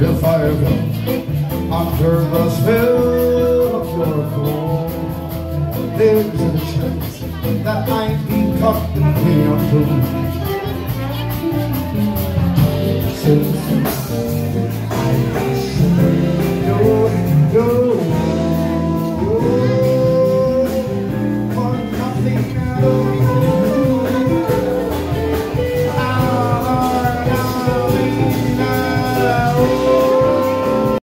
the fire go under the spell of your core. There's a chance that I'd be caught in the. Since